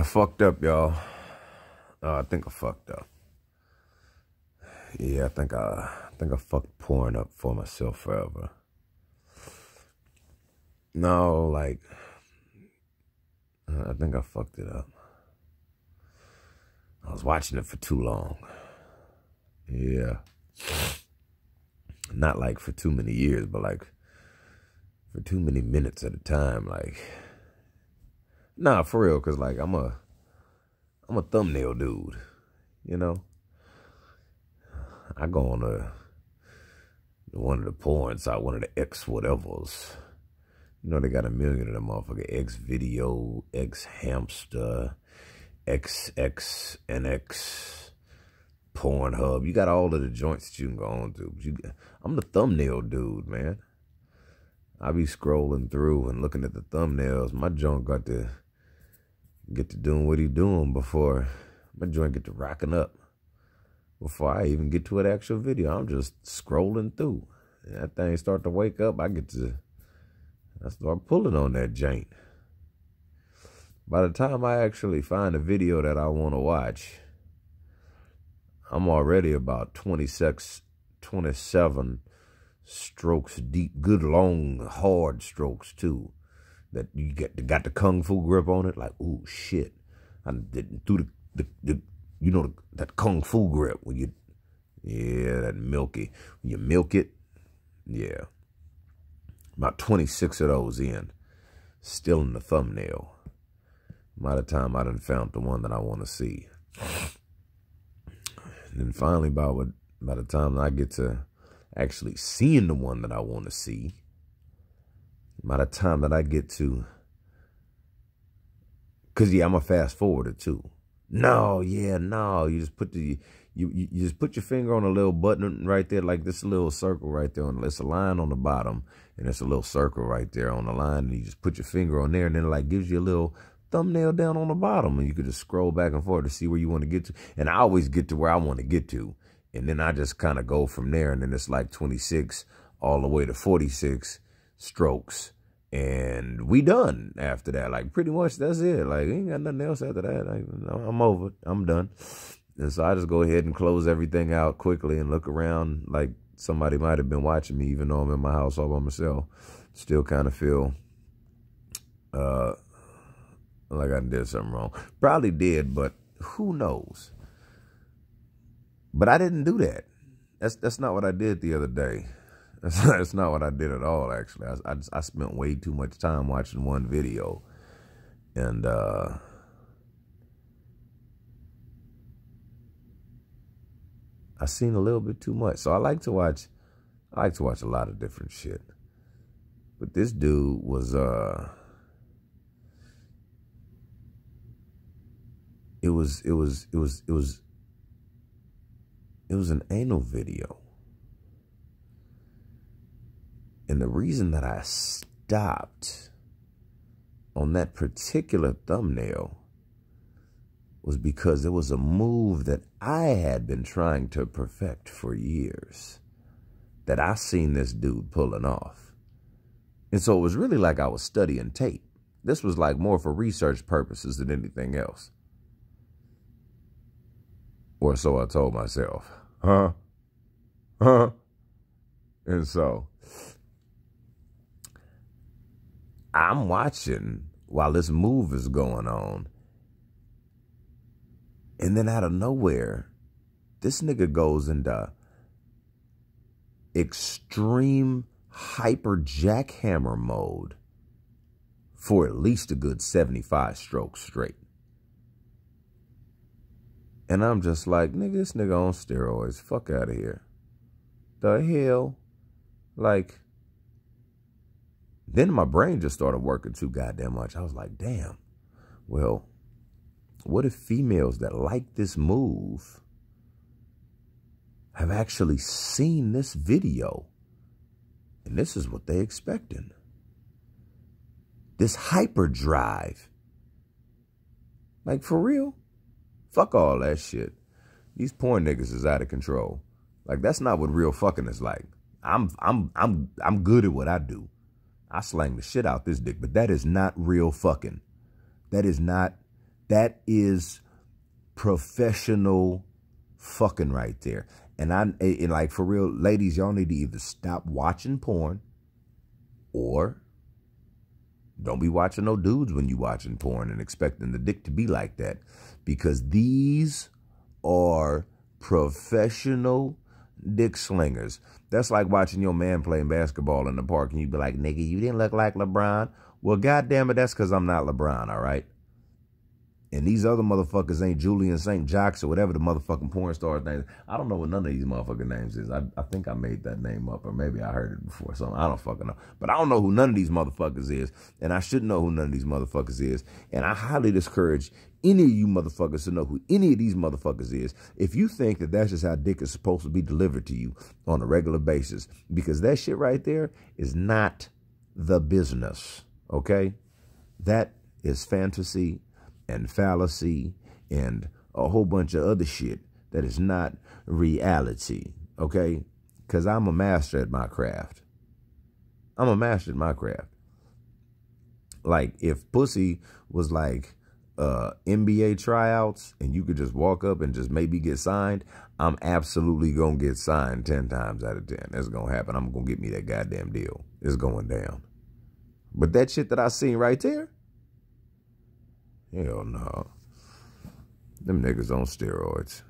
I fucked up, y'all. Uh, I think I fucked up. Yeah, I think I, I think I fucked pouring up for myself forever. No, like, I think I fucked it up. I was watching it for too long. Yeah. Not like for too many years, but like for too many minutes at a time. Like, nah, for real, cause like I'm a, I'm a thumbnail dude, you know. I go on a one of the porn site, uh, one of the X whatevers. You know they got a million of them motherfucker X video, X hamster, X X and X Pornhub. You got all of the joints that you can go on to. You, I'm the thumbnail dude, man. I be scrolling through and looking at the thumbnails. My junk got to get to doing what he doing before my joint get to rocking up. Before I even get to an actual video, I'm just scrolling through. And that thing start to wake up, I get to, I start pulling on that joint. By the time I actually find a video that I want to watch, I'm already about 26, 27 strokes deep, good long, hard strokes too. That you get got the kung fu grip on it, like oh shit. I did through the, the, the you know that kung fu grip when you yeah that milky. When you milk it yeah. About 26 of those in still in the thumbnail. By the time I done found the one that I want to see. And then finally by what by the time I get to actually seeing the one that I want to see by the time that I get to because yeah I'm a fast forwarder too no, yeah, no. You just put the you, you, just put your finger on a little button right there, like this little circle right there. On it's a line on the bottom, and it's a little circle right there on the line. And you just put your finger on there, and then it like gives you a little thumbnail down on the bottom, and you could just scroll back and forth to see where you want to get to. And I always get to where I want to get to, and then I just kind of go from there. And then it's like 26 all the way to 46 strokes and we done after that. Like pretty much that's it. Like ain't got nothing else after that. Like, I'm over. I'm done. And so I just go ahead and close everything out quickly and look around like somebody might have been watching me, even though I'm in my house all by myself. Still kind of feel uh like I did something wrong. Probably did, but who knows? But I didn't do that. That's that's not what I did the other day. That's, that's not what I did at all, actually. I, I, just, I spent way too much time watching one video. And, uh, I seen a little bit too much. So I like to watch, I like to watch a lot of different shit. But this dude was, uh, it was, it was, it was, it was, it was an anal video. And the reason that I stopped on that particular thumbnail was because it was a move that I had been trying to perfect for years that I seen this dude pulling off. And so it was really like I was studying tape. This was like more for research purposes than anything else. Or so I told myself. Huh? Huh? And so I'm watching while this move is going on. And then out of nowhere, this nigga goes into extreme hyper jackhammer mode for at least a good 75 strokes straight. And I'm just like, nigga, this nigga on steroids. Fuck out of here. The hell? Like, then my brain just started working too goddamn much. I was like, damn, well, what if females that like this move have actually seen this video and this is what they expecting? This hyperdrive. Like, for real? Fuck all that shit. These porn niggas is out of control. Like, that's not what real fucking is like. I'm, I'm, I'm, I'm good at what I do. I slang the shit out this dick, but that is not real fucking. That is not That is professional fucking right there. And I and like for real, ladies, y'all need to either stop watching porn or don't be watching no dudes when you watching porn and expecting the dick to be like that. Because these are professional dick slingers. That's like watching your man playing basketball in the park and you be like, nigga, you didn't look like LeBron. Well, goddamn it, that's because I'm not LeBron, all right? And these other motherfuckers ain't Julian St. Jacques or whatever the motherfucking porn star name. I don't know what none of these motherfucking names is. I, I think I made that name up or maybe I heard it before. So I don't fucking know. But I don't know who none of these motherfuckers is. And I should know who none of these motherfuckers is. And I highly discourage any of you motherfuckers to know who any of these motherfuckers is if you think that that's just how dick is supposed to be delivered to you on a regular basis. Because that shit right there is not the business. Okay? That is fantasy and fallacy and a whole bunch of other shit that is not reality, okay? Because I'm a master at my craft. I'm a master at my craft. Like, if pussy was like uh, NBA tryouts and you could just walk up and just maybe get signed, I'm absolutely going to get signed 10 times out of 10. That's going to happen. I'm going to get me that goddamn deal. It's going down. But that shit that I seen right there, Hell no. Them niggas on steroids.